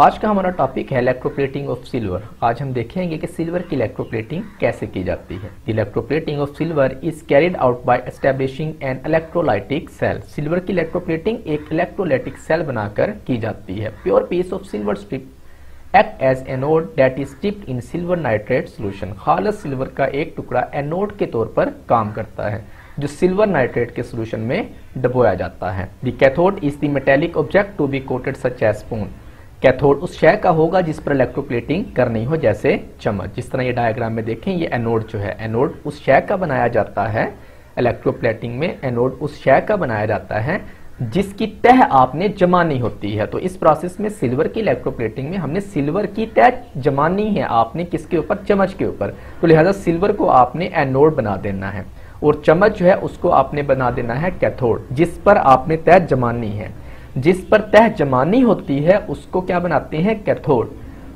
आज का हमारा टॉपिक है इलेक्ट्रोप्लेटिंग ऑफ़ सिल्वर आज हम देखेंगे कि सिल्वर की इलेक्ट्रोप्लेटिंग कैसे की जाती है। Electroplating of silver is carried out by establishing an electrolytic cell silver की इलेक्ट्रोप्लेटिंग एक इलेक्ट्रोलाइटिक सेल बनाकर की जाती है। Pure piece of silver strip act as anode that is steeped in silver nitrate solution खालस silver का एक टुकड़ा anode के तौर पर काम करता है, जो सिल्वर नाइट्रेट के सोल्यूशन में डबोया जाता है। The cathode is the metallic object to be coated such as spoon cathode उस शय का होगा जिस पर इलेक्ट्रोप्लेटिंग करनी हो, जैसे चम्मच। जिस तरह ये डायग्राम में देखें, ये एनोड जो है एनोड उस शय का बनाया जाता है। इलेक्ट्रोप्लेटिंग में एनोड उस शय का बनाया जाता है, जिसकी तह आपने जमानी होती है। तो इस प्रोसेस में सिल्वर की इलेक्ट्रोप्लेटिंग में हमने सिल्वर की तह जमानी है आपने किसके ऊपर? चम्मच के ऊपर। तो लिहाजा सिल्वर को आपने एनोड बना देना है। और चम्मच जो है, उसको आपने बना देना है कैथोड, जिस पर आपने तह जमानी है। जिस पर तह जमानी होती है, उसको क्या बनाते हैं? कैथोड।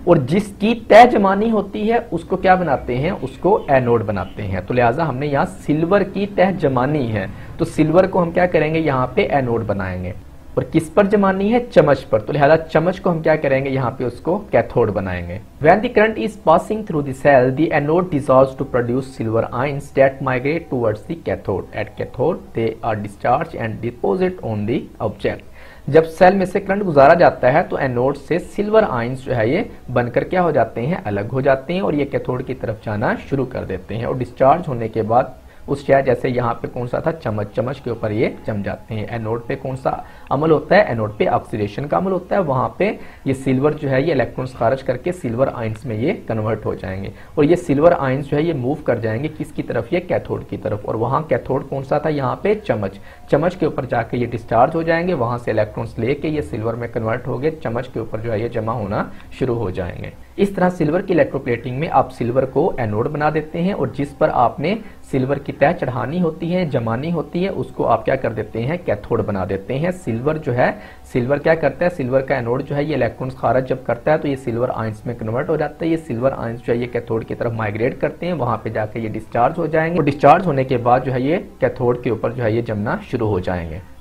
और जिसकी तह जमानी होती है, उसको क्या बनाते हैं? उसको एनोड बनाते हैं। तो लिहाजा हमने यहाँ सिल्वर की तह जमानी है। तो सिल्वर को हम क्या करेंगे? यहाँ पे एनोड बनाएँगे। और किस पर जमानी है? चमच पर। तो लिहाजा चमच को हम क्या करेंगे? यहाँ पे उसको कैथोड बनाएँगे। When the current is passing through the the anode dissolve to produce silver ions that migrate towards the cathode at cathode they are discharge and deposit on the object जब सेल में से current गुजारा जाता है तो anode से silver ions जो है ये बनकर क्या हो जाते हैं? अलग हो जाते हैं और ये कैथोड की तरफ़ जाना शुरू कर देते हैं और डिस्चार्ज होने के बाद उस शय जैसे यहाँ पे कौन सा था? चम्मच चम्मच के ऊपर ये जम जाते हैं। एनोड पे कौन सा अमल होता है? एनोड पे ऑक्सीडेशन का अमल होता है। वहाँ पे ये सिल्वर जो है, ये इलेक्ट्रॉन्स खारिज करके सिल्वर आइंस में ये कन्वर्ट हो जाएँगे। और ये सिल्वर आइंस जो है, ये मूव कर जाएँगे किसकी तरफ़? ये कैथोड की तरफ़। और वहाँ कैथोड कौन सा था? यहाँ पे चमच चमच के ऊपर जाके ये डिस्चार्ज हो जाएँगे। वहाँ से इलेक्ट्रॉन्स लेके ये सिल्वर में कन्वर्ट हो गए। चमच के ऊपर जो है, ये जमा होना शुरू हो जाएँगे। इस तरह सिल्वर की इलेक्ट्रोप्लेटिंग में आप सिल्वर को एनोड बना देते हैं और जिस पर आपने सिल्वर की तय चढ़ानी होती है, जमानी होती है, उसको आप क्या कर देते हैं, कैथोड बना देते हैं। सिल्वर जो है, सिल्वर क्या करता है, सिल्वर का एनोड जो है, ये इलेक्ट्रॉन्स खारज जब करता है तो ये सिल्वर आइंस में कन्वर्ट हो जाता है। ये सिल्वर आइंस जो है, ये कैथोड की तरफ़ माइग्रेट करते हैं, वहाँ पे जाकर ये डिस्चार्ज हो जाएँगे। और डिस्चार्ज होने के बाद जो है, ये कैथोड के ऊपर जो है, ये जमना शुरू हो जाएँगे।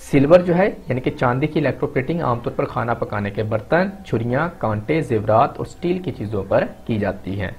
सिल्वर जो है, यानी कि चांदी की इलेक्ट्रोप्लेटिंग आमतौर पर खाना पकाने के बर्तन, छुरियाँ, कांटे, जेवरात और स्टील की चीज़ों पर की जाती है।